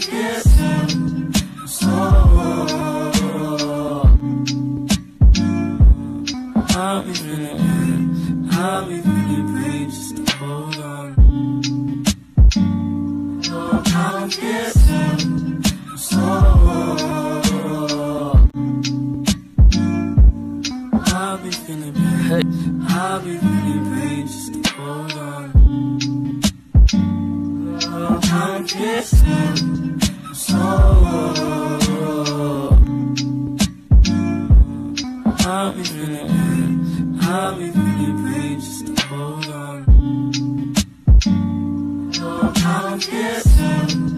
So I'm getting I'll be feeling pain. I'll be just hold on. I don't care.